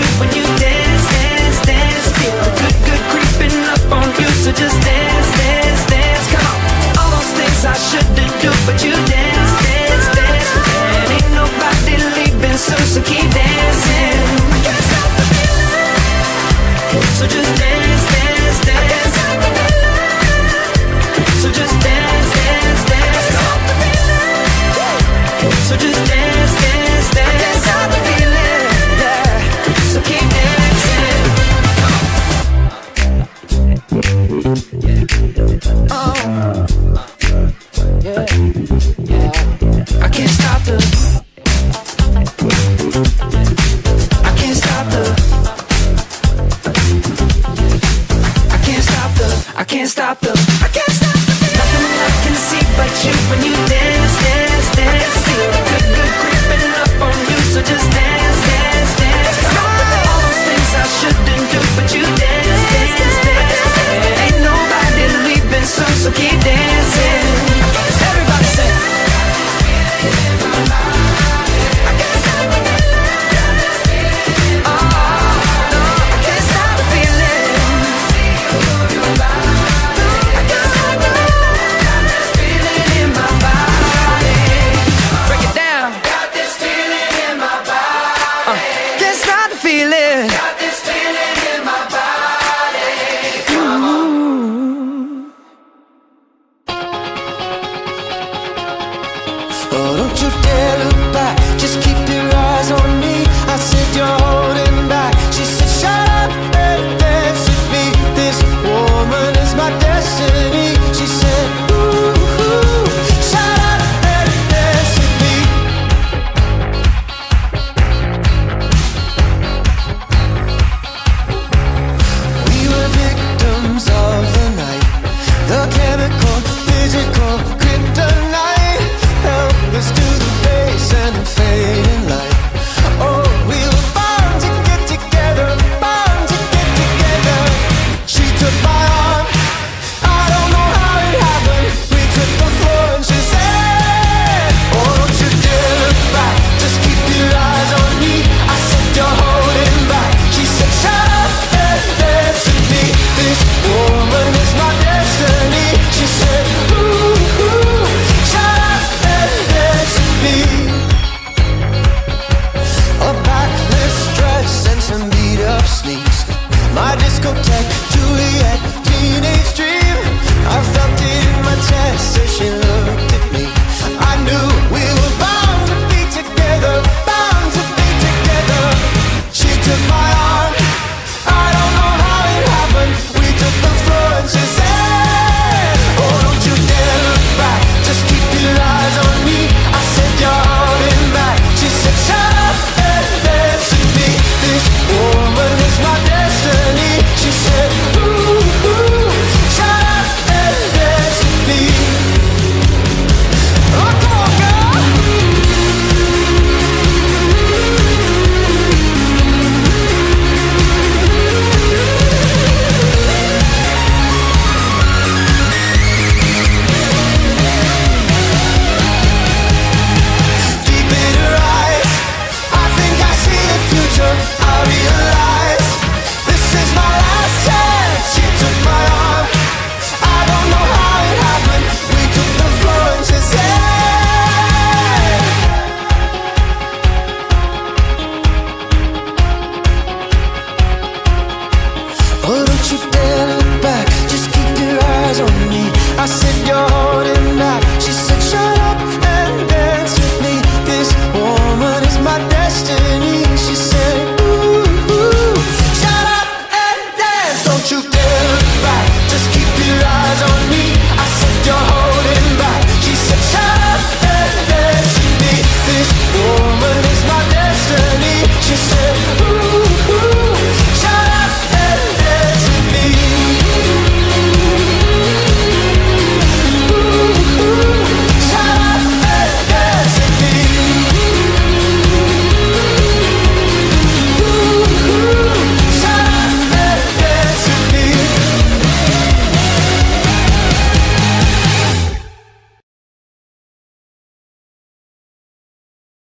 when you dance, dance, dance. Feel the good, good creeping up on you, so just dance, dance, dance. Come on, all those things I shouldn't do, but you. Yeah. I can't stop. you better look back. Just keep your eyes on me. I said you're